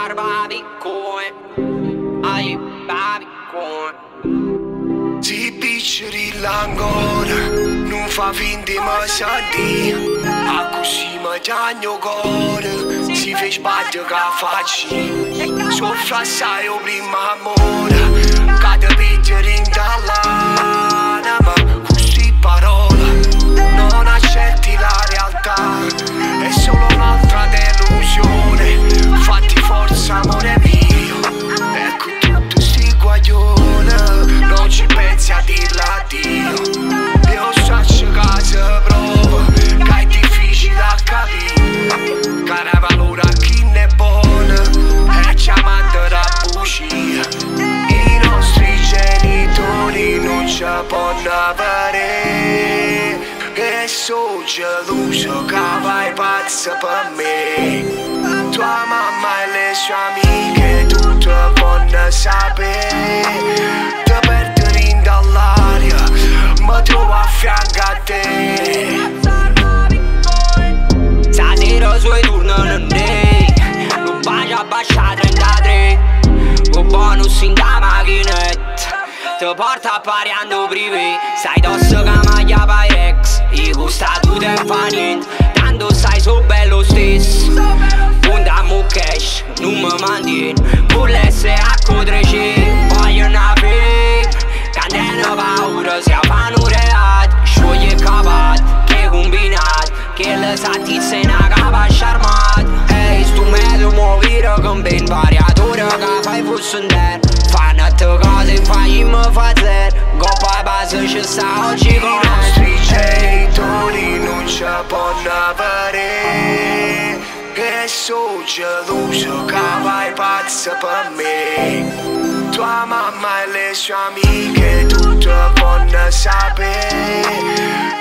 barbabicone Ai babicone Ti piccerilla ancora Non fa finta di me sentire A così mi tagno cuore Si fa sbaglio che faccio Soffro assai o prima amore Cade piccere non ci possono avere E sono geloso che vai pazza per me. Tua mamma e le sue amiche tutto vogliono sapere. Ti perdi dall'aria ma trovo a fianco a te. Stasera sui turno non dei Non bacia a Ti porta pariando privé Sai tosto che maglia Pyrex I costa tu te fa niente Tanto sai so bello stesso Punta mu cash Non mi mantieni Con l'S a codreci Voglio una fake Candela paura Si fanno reati Scioglie capat Che combinat Che le sati se ne capa sciarmat Ehi stu medo muovire Con ben variatore Che fai fosse un der. Fanno te cose Fai me fazer Coppa e base ci sta oggi I con nostri genitori non ci possono avere E sono geloso che vai pazza per me Tua mamma e le sue amiche tutto vogliono sapere